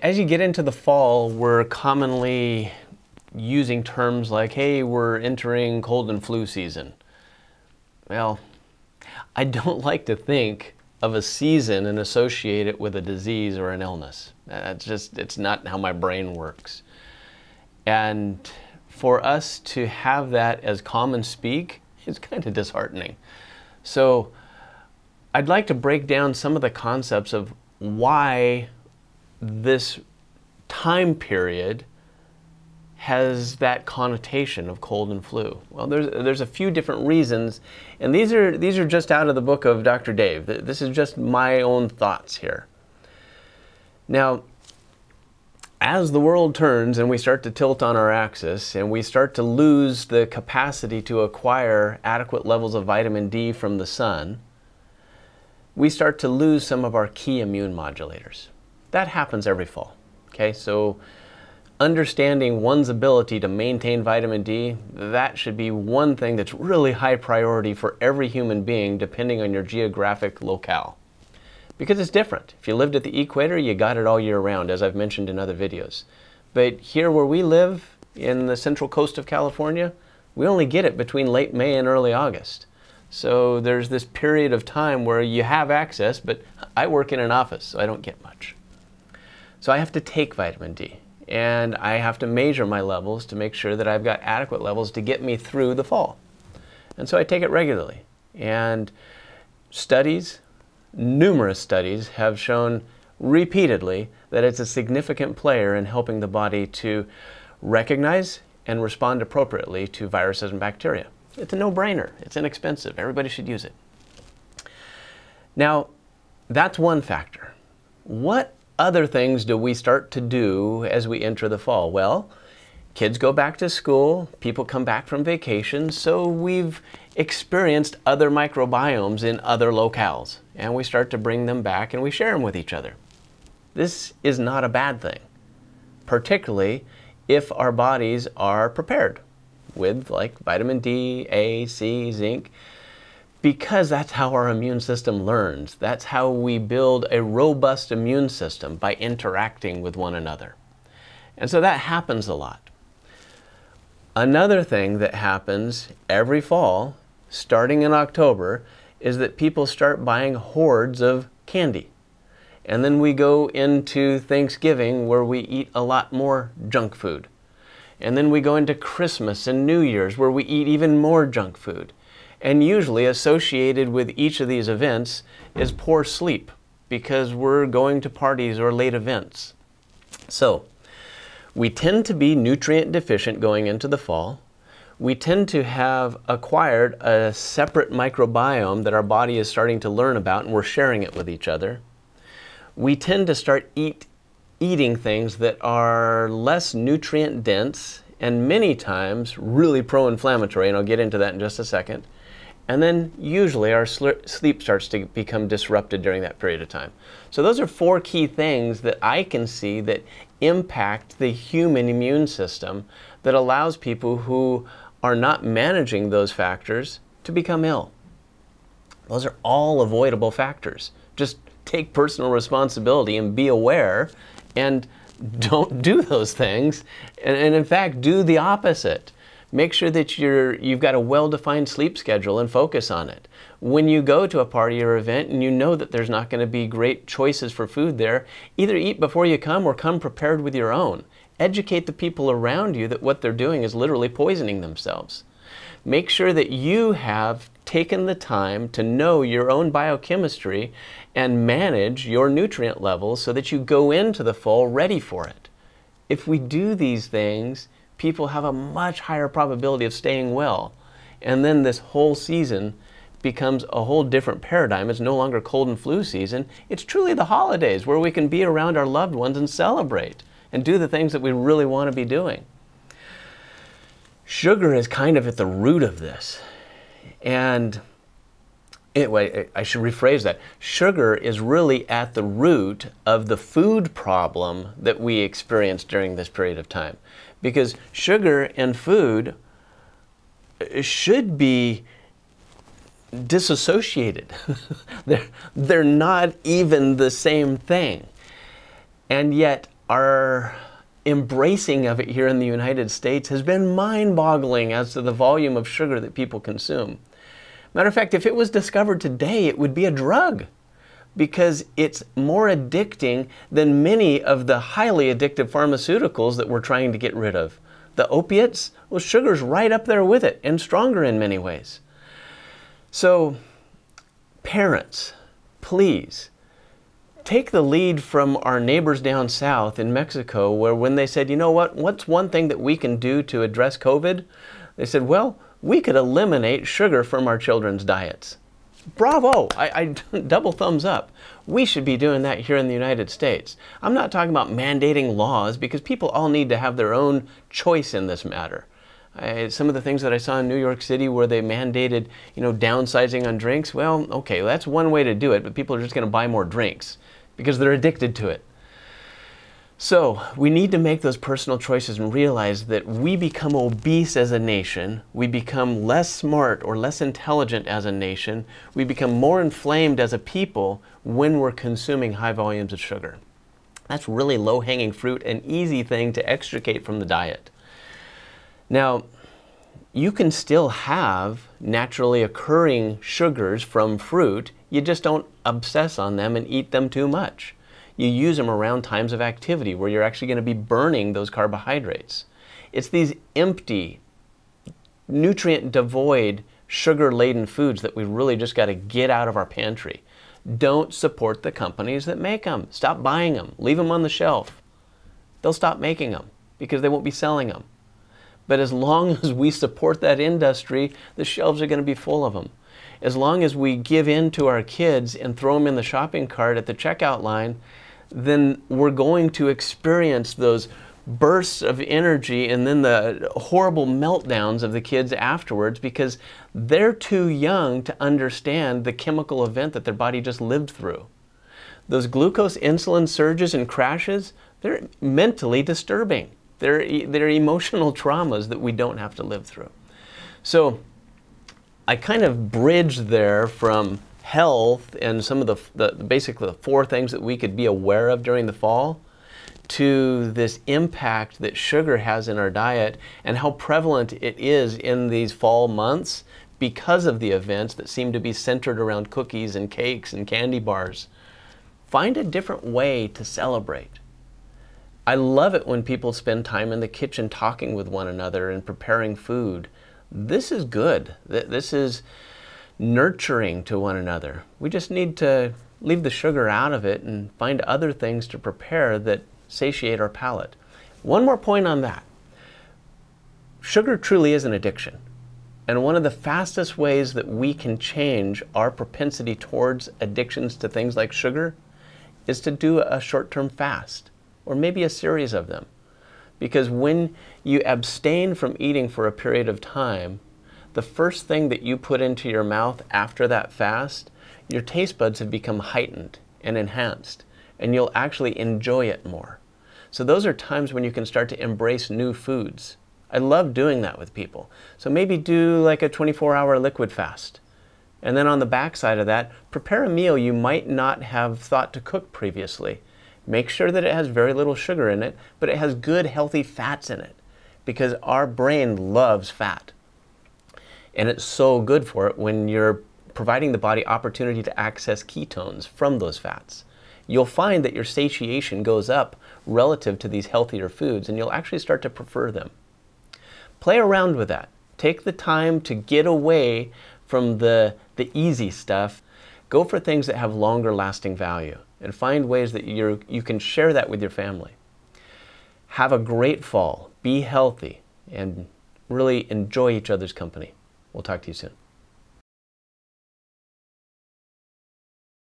As you get into the fall, we're commonly using terms like, hey, we're entering cold and flu season. Well, I don't like to think of a season and associate it with a disease or an illness. Uh, That's just, it's not how my brain works. And for us to have that as common speak is kind of disheartening. So I'd like to break down some of the concepts of why this time period has that connotation of cold and flu? Well, there's, there's a few different reasons, and these are, these are just out of the book of Dr. Dave. This is just my own thoughts here. Now, as the world turns and we start to tilt on our axis and we start to lose the capacity to acquire adequate levels of vitamin D from the sun, we start to lose some of our key immune modulators. That happens every fall. Okay, so understanding one's ability to maintain vitamin D, that should be one thing that's really high priority for every human being depending on your geographic locale. Because it's different. If you lived at the equator, you got it all year round, as I've mentioned in other videos. But here where we live, in the central coast of California, we only get it between late May and early August. So there's this period of time where you have access, but I work in an office, so I don't get much. So I have to take vitamin D and I have to measure my levels to make sure that I've got adequate levels to get me through the fall. And so I take it regularly. And studies, numerous studies, have shown repeatedly that it's a significant player in helping the body to recognize and respond appropriately to viruses and bacteria. It's a no-brainer. It's inexpensive. Everybody should use it. Now, that's one factor. What other things do we start to do as we enter the fall? Well, kids go back to school, people come back from vacation, so we've experienced other microbiomes in other locales, and we start to bring them back and we share them with each other. This is not a bad thing, particularly if our bodies are prepared with like vitamin D, A, C, zinc, because that's how our immune system learns. That's how we build a robust immune system by interacting with one another. And so that happens a lot. Another thing that happens every fall, starting in October, is that people start buying hordes of candy. And then we go into Thanksgiving where we eat a lot more junk food. And then we go into Christmas and New Year's where we eat even more junk food. And usually associated with each of these events is poor sleep because we're going to parties or late events. So, we tend to be nutrient deficient going into the fall. We tend to have acquired a separate microbiome that our body is starting to learn about and we're sharing it with each other. We tend to start eat, eating things that are less nutrient dense and many times really pro-inflammatory, and I'll get into that in just a second. And then usually our sleep starts to become disrupted during that period of time. So those are four key things that I can see that impact the human immune system that allows people who are not managing those factors to become ill. Those are all avoidable factors. Just take personal responsibility and be aware and don't do those things. And, and in fact, do the opposite make sure that you're, you've got a well-defined sleep schedule and focus on it. When you go to a party or event and you know that there's not going to be great choices for food there, either eat before you come or come prepared with your own. Educate the people around you that what they're doing is literally poisoning themselves. Make sure that you have taken the time to know your own biochemistry and manage your nutrient levels so that you go into the fall ready for it. If we do these things, people have a much higher probability of staying well. And then this whole season becomes a whole different paradigm. It's no longer cold and flu season. It's truly the holidays where we can be around our loved ones and celebrate and do the things that we really want to be doing. Sugar is kind of at the root of this. And anyway, I should rephrase that. Sugar is really at the root of the food problem that we experience during this period of time because sugar and food should be disassociated. they're, they're not even the same thing. And yet, our embracing of it here in the United States has been mind boggling as to the volume of sugar that people consume. Matter of fact, if it was discovered today, it would be a drug because it's more addicting than many of the highly addictive pharmaceuticals that we're trying to get rid of. The opiates, well, sugar's right up there with it and stronger in many ways. So, parents, please take the lead from our neighbors down south in Mexico, where when they said, you know what, what's one thing that we can do to address COVID? They said, well, we could eliminate sugar from our children's diets. Bravo! I, I double thumbs up. We should be doing that here in the United States. I'm not talking about mandating laws because people all need to have their own choice in this matter. I, some of the things that I saw in New York City where they mandated, you know, downsizing on drinks, well, okay, that's one way to do it, but people are just going to buy more drinks because they're addicted to it. So, we need to make those personal choices and realize that we become obese as a nation, we become less smart or less intelligent as a nation, we become more inflamed as a people when we're consuming high volumes of sugar. That's really low hanging fruit, an easy thing to extricate from the diet. Now, you can still have naturally occurring sugars from fruit, you just don't obsess on them and eat them too much you use them around times of activity where you're actually going to be burning those carbohydrates. It's these empty, nutrient devoid, sugar laden foods that we really just got to get out of our pantry. Don't support the companies that make them. Stop buying them. Leave them on the shelf. They'll stop making them because they won't be selling them. But as long as we support that industry, the shelves are going to be full of them. As long as we give in to our kids and throw them in the shopping cart at the checkout line, then we're going to experience those bursts of energy and then the horrible meltdowns of the kids afterwards because they're too young to understand the chemical event that their body just lived through. Those glucose insulin surges and crashes, they're mentally disturbing. They're, they're emotional traumas that we don't have to live through. So I kind of bridged there from health and some of the, the basically the four things that we could be aware of during the fall to this impact that sugar has in our diet and how prevalent it is in these fall months because of the events that seem to be centered around cookies and cakes and candy bars. Find a different way to celebrate. I love it when people spend time in the kitchen talking with one another and preparing food. This is good. This is nurturing to one another. We just need to leave the sugar out of it and find other things to prepare that satiate our palate. One more point on that. Sugar truly is an addiction. And one of the fastest ways that we can change our propensity towards addictions to things like sugar is to do a short term fast or maybe a series of them. Because when you abstain from eating for a period of time, the first thing that you put into your mouth after that fast, your taste buds have become heightened and enhanced, and you'll actually enjoy it more. So, those are times when you can start to embrace new foods. I love doing that with people. So, maybe do like a 24 hour liquid fast. And then on the backside of that, prepare a meal you might not have thought to cook previously. Make sure that it has very little sugar in it, but it has good, healthy fats in it because our brain loves fat. And it's so good for it when you're providing the body opportunity to access ketones from those fats. You'll find that your satiation goes up relative to these healthier foods and you'll actually start to prefer them. Play around with that. Take the time to get away from the, the easy stuff. Go for things that have longer lasting value and find ways that you you can share that with your family. Have a great fall. Be healthy and really enjoy each other's company. We'll talk to you soon.